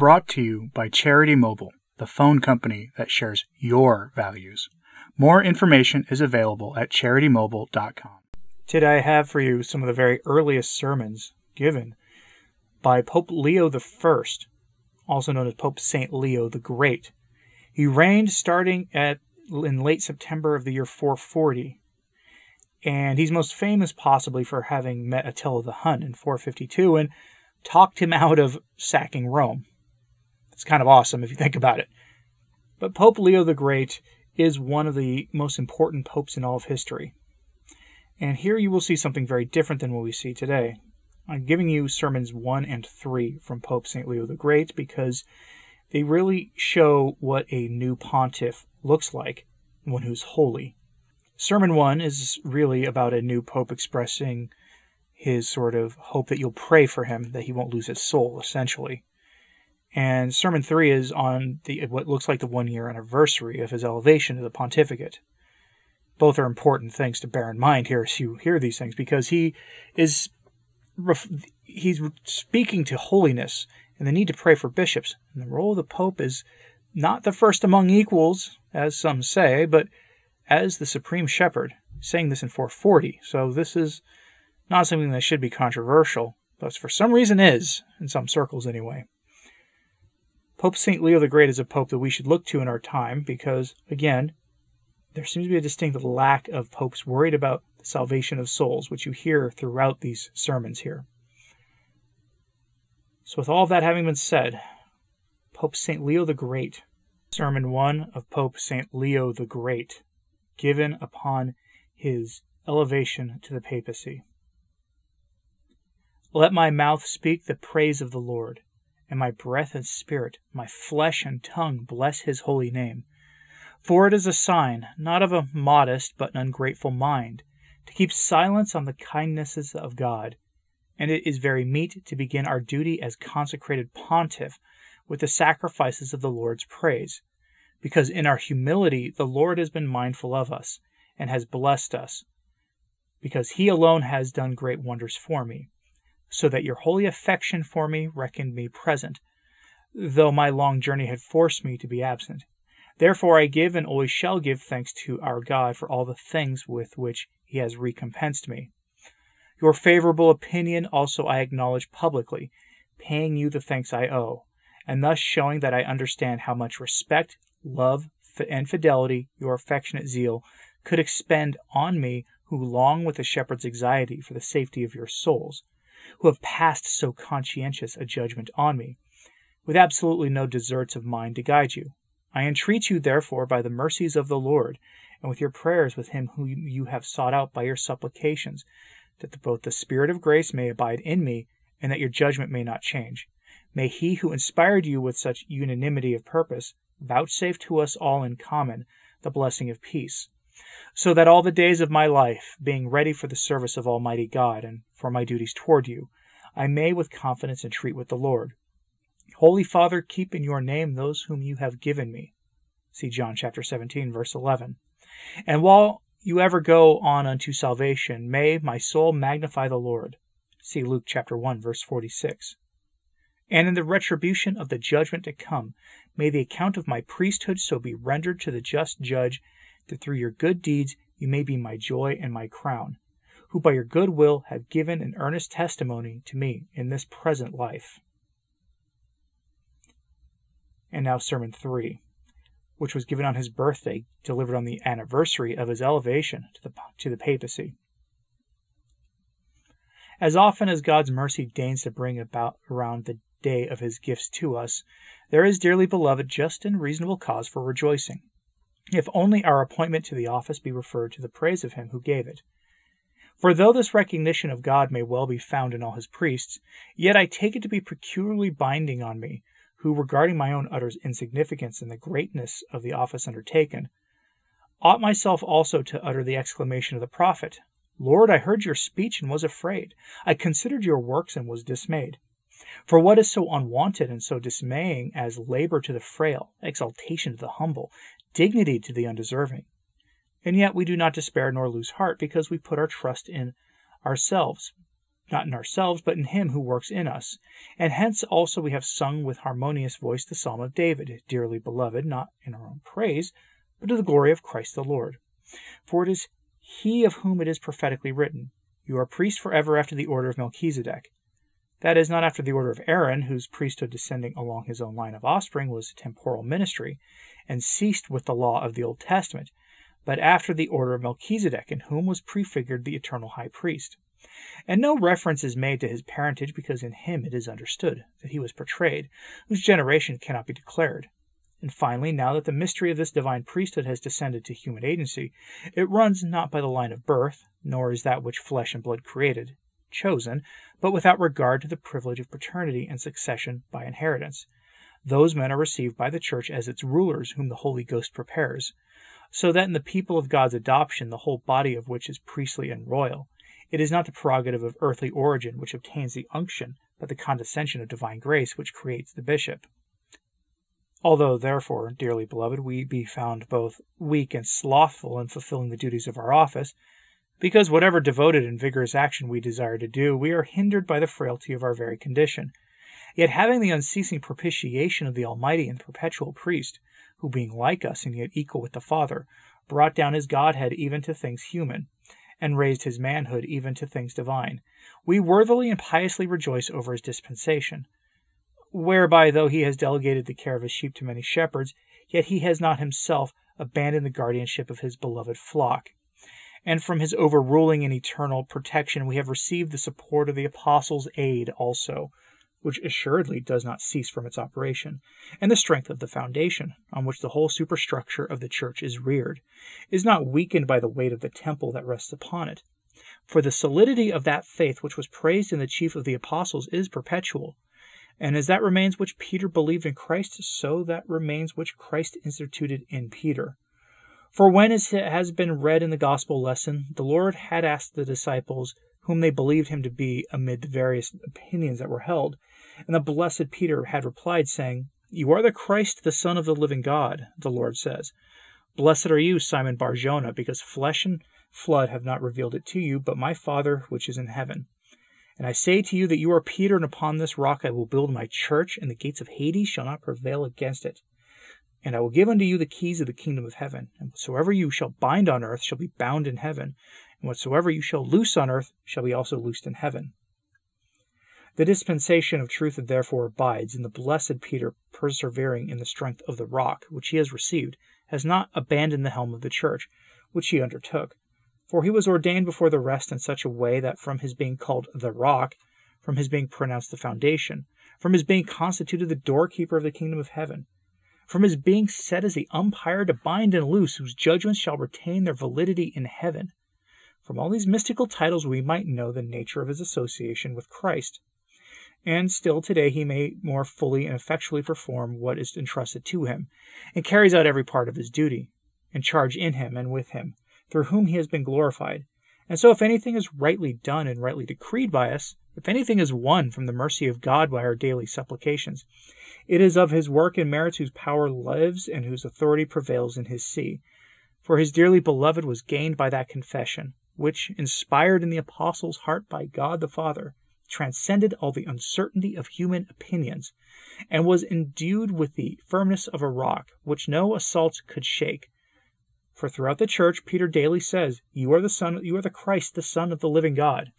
Brought to you by Charity Mobile, the phone company that shares your values. More information is available at charitymobile.com. Today I have for you some of the very earliest sermons given by Pope Leo I, also known as Pope Saint Leo the Great. He reigned starting at in late September of the year 440, and he's most famous possibly for having met Attila the Hun in 452 and talked him out of sacking Rome. It's kind of awesome if you think about it. But Pope Leo the Great is one of the most important popes in all of history. And here you will see something very different than what we see today. I'm giving you sermons 1 and 3 from Pope St. Leo the Great because they really show what a new pontiff looks like, one who's holy. Sermon 1 is really about a new pope expressing his sort of hope that you'll pray for him, that he won't lose his soul, essentially. And Sermon 3 is on the what looks like the one year anniversary of his elevation to the pontificate. Both are important things to bear in mind here as you hear these things because he is he's speaking to holiness and the need to pray for bishops. And the role of the pope is not the first among equals, as some say, but as the supreme shepherd, saying this in 440. So this is not something that should be controversial, but for some reason is, in some circles anyway. Pope St. Leo the Great is a pope that we should look to in our time because, again, there seems to be a distinct lack of popes worried about the salvation of souls, which you hear throughout these sermons here. So, with all that having been said, Pope St. Leo the Great, Sermon 1 of Pope St. Leo the Great, given upon his elevation to the papacy. Let my mouth speak the praise of the Lord and my breath and spirit, my flesh and tongue bless his holy name. For it is a sign, not of a modest but an ungrateful mind, to keep silence on the kindnesses of God. And it is very meet to begin our duty as consecrated pontiff with the sacrifices of the Lord's praise, because in our humility the Lord has been mindful of us, and has blessed us, because he alone has done great wonders for me so that your holy affection for me reckoned me present, though my long journey had forced me to be absent. Therefore I give and always shall give thanks to our God for all the things with which he has recompensed me. Your favorable opinion also I acknowledge publicly, paying you the thanks I owe, and thus showing that I understand how much respect, love, and fidelity your affectionate zeal could expend on me who long with a shepherd's anxiety for the safety of your souls who have passed so conscientious a judgment on me, with absolutely no deserts of mine to guide you. I entreat you, therefore, by the mercies of the Lord, and with your prayers with him whom you have sought out by your supplications, that both the Spirit of grace may abide in me, and that your judgment may not change. May he who inspired you with such unanimity of purpose vouchsafe to us all in common the blessing of peace so that all the days of my life, being ready for the service of Almighty God and for my duties toward you, I may with confidence entreat with the Lord. Holy Father, keep in your name those whom you have given me. See John chapter 17, verse 11. And while you ever go on unto salvation, may my soul magnify the Lord. See Luke chapter 1, verse 46. And in the retribution of the judgment to come, may the account of my priesthood so be rendered to the just judge that through your good deeds you may be my joy and my crown, who by your good will have given an earnest testimony to me in this present life. And now, Sermon 3, which was given on his birthday, delivered on the anniversary of his elevation to the, to the papacy. As often as God's mercy deigns to bring about around the day of his gifts to us, there is, dearly beloved, just and reasonable cause for rejoicing if only our appointment to the office be referred to the praise of him who gave it. For though this recognition of God may well be found in all his priests, yet I take it to be peculiarly binding on me, who, regarding my own utter insignificance and the greatness of the office undertaken, ought myself also to utter the exclamation of the prophet, Lord, I heard your speech and was afraid. I considered your works and was dismayed. For what is so unwonted and so dismaying as labor to the frail, exaltation to the humble, dignity to the undeserving. And yet we do not despair nor lose heart because we put our trust in ourselves, not in ourselves, but in him who works in us. And hence also we have sung with harmonious voice the psalm of David, dearly beloved, not in our own praise, but to the glory of Christ the Lord. For it is he of whom it is prophetically written, You are priest forever after the order of Melchizedek. That is, not after the order of Aaron, whose priesthood descending along his own line of offspring was a temporal ministry, and ceased with the law of the Old Testament, but after the order of Melchizedek, in whom was prefigured the eternal high priest. And no reference is made to his parentage because in him it is understood that he was portrayed, whose generation cannot be declared. And finally, now that the mystery of this divine priesthood has descended to human agency, it runs not by the line of birth, nor is that which flesh and blood created, chosen, but without regard to the privilege of paternity and succession by inheritance. Those men are received by the Church as its rulers, whom the Holy Ghost prepares, so that in the people of God's adoption, the whole body of which is priestly and royal, it is not the prerogative of earthly origin which obtains the unction, but the condescension of divine grace which creates the bishop. Although, therefore, dearly beloved, we be found both weak and slothful in fulfilling the duties of our office, because whatever devoted and vigorous action we desire to do, we are hindered by the frailty of our very condition. Yet having the unceasing propitiation of the Almighty and perpetual priest, who being like us and yet equal with the Father, brought down his Godhead even to things human, and raised his manhood even to things divine. We worthily and piously rejoice over his dispensation, whereby, though he has delegated the care of his sheep to many shepherds, yet he has not himself abandoned the guardianship of his beloved flock. And from his overruling and eternal protection, we have received the support of the apostles' aid also, which assuredly does not cease from its operation, and the strength of the foundation, on which the whole superstructure of the church is reared, is not weakened by the weight of the temple that rests upon it. For the solidity of that faith which was praised in the chief of the apostles is perpetual, and as that remains which Peter believed in Christ, so that remains which Christ instituted in Peter. For when, as it has been read in the gospel lesson, the Lord had asked the disciples whom they believed him to be amid the various opinions that were held, and the blessed Peter had replied, saying, You are the Christ, the Son of the living God, the Lord says. Blessed are you, Simon Barjona, because flesh and blood have not revealed it to you, but my Father which is in heaven. And I say to you that you are Peter, and upon this rock I will build my church, and the gates of Hades shall not prevail against it. And I will give unto you the keys of the kingdom of heaven. And whatsoever you shall bind on earth shall be bound in heaven, and whatsoever you shall loose on earth shall be also loosed in heaven. The dispensation of truth therefore abides, and the blessed Peter, persevering in the strength of the rock which he has received, has not abandoned the helm of the church, which he undertook. For he was ordained before the rest in such a way that from his being called the rock, from his being pronounced the foundation, from his being constituted the doorkeeper of the kingdom of heaven, from his being set as the umpire to bind and loose, whose judgments shall retain their validity in heaven. From all these mystical titles we might know the nature of his association with Christ and still today he may more fully and effectually perform what is entrusted to him, and carries out every part of his duty, and charge in him and with him, through whom he has been glorified. And so, if anything is rightly done and rightly decreed by us, if anything is won from the mercy of God by our daily supplications, it is of his work and merits whose power lives and whose authority prevails in his see. For his dearly beloved was gained by that confession, which, inspired in the apostle's heart by God the Father, transcended all the uncertainty of human opinions, and was endued with the firmness of a rock, which no assault could shake. For throughout the church, Peter daily says, You are the Son, you are the Christ, the Son of the living God.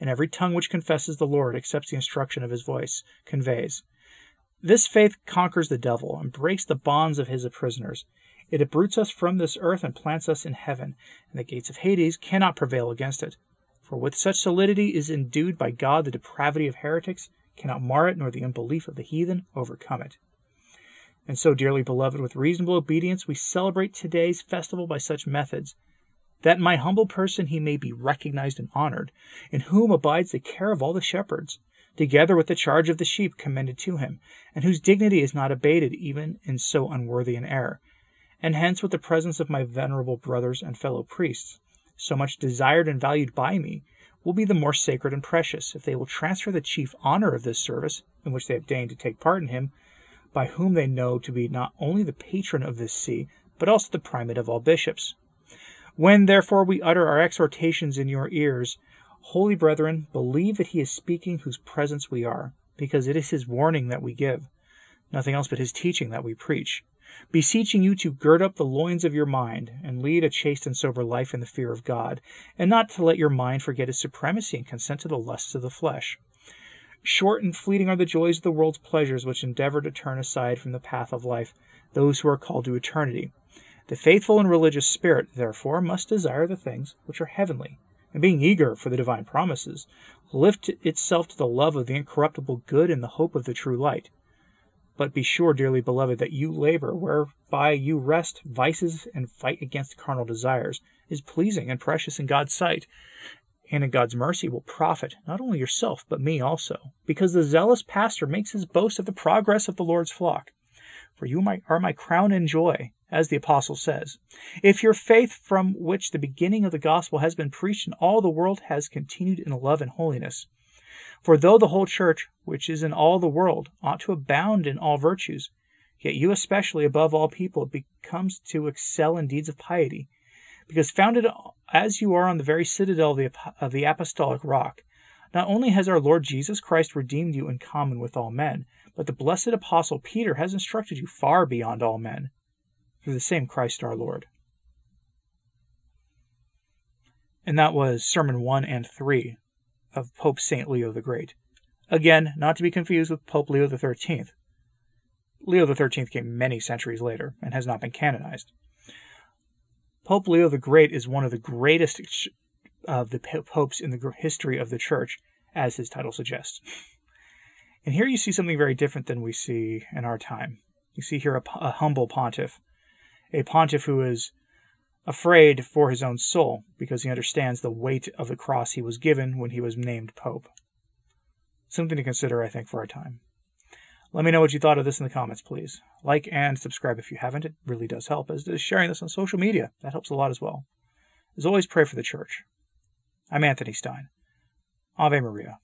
And every tongue which confesses the Lord accepts the instruction of his voice, conveys. This faith conquers the devil and breaks the bonds of his prisoners. It uproots us from this earth and plants us in heaven, and the gates of Hades cannot prevail against it. For with such solidity is endued by God the depravity of heretics cannot mar it, nor the unbelief of the heathen overcome it. And so, dearly beloved, with reasonable obedience, we celebrate today's festival by such methods, that in my humble person he may be recognized and honored, in whom abides the care of all the shepherds, together with the charge of the sheep commended to him, and whose dignity is not abated even in so unworthy an error, and hence with the presence of my venerable brothers and fellow priests so much desired and valued by me, will be the more sacred and precious if they will transfer the chief honor of this service, in which they have deigned to take part in him, by whom they know to be not only the patron of this see, but also the primate of all bishops. When, therefore, we utter our exhortations in your ears, Holy brethren, believe that he is speaking whose presence we are, because it is his warning that we give, nothing else but his teaching that we preach, beseeching you to gird up the loins of your mind, and lead a chaste and sober life in the fear of God, and not to let your mind forget its supremacy and consent to the lusts of the flesh. Short and fleeting are the joys of the world's pleasures which endeavor to turn aside from the path of life those who are called to eternity. The faithful and religious spirit, therefore, must desire the things which are heavenly, and being eager for the divine promises, lift itself to the love of the incorruptible good and the hope of the true light. But be sure, dearly beloved, that you labor whereby you rest vices and fight against carnal desires is pleasing and precious in God's sight, and in God's mercy will profit not only yourself, but me also, because the zealous pastor makes his boast of the progress of the Lord's flock. For you are my crown and joy, as the apostle says. If your faith, from which the beginning of the gospel has been preached in all the world, has continued in love and holiness. For though the whole church, which is in all the world, ought to abound in all virtues, yet you especially above all people becomes to excel in deeds of piety, because founded as you are on the very citadel of the, of the apostolic rock, not only has our Lord Jesus Christ redeemed you in common with all men, but the blessed apostle Peter has instructed you far beyond all men, through the same Christ our Lord. And that was Sermon 1 and 3 of Pope St. Leo the Great. Again, not to be confused with Pope Leo XIII. Leo XIII came many centuries later and has not been canonized. Pope Leo the Great is one of the greatest of the popes in the history of the church, as his title suggests. And here you see something very different than we see in our time. You see here a, a humble pontiff, a pontiff who is afraid for his own soul because he understands the weight of the cross he was given when he was named pope. Something to consider, I think, for our time. Let me know what you thought of this in the comments, please. Like and subscribe if you haven't. It really does help, as does sharing this on social media. That helps a lot as well. As always, pray for the church. I'm Anthony Stine. Ave Maria.